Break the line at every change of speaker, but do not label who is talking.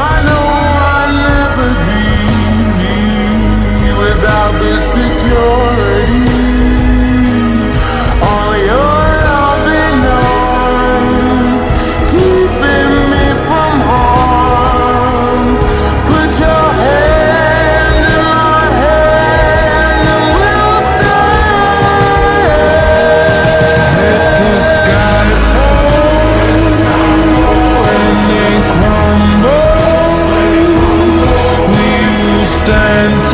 i know this sea. and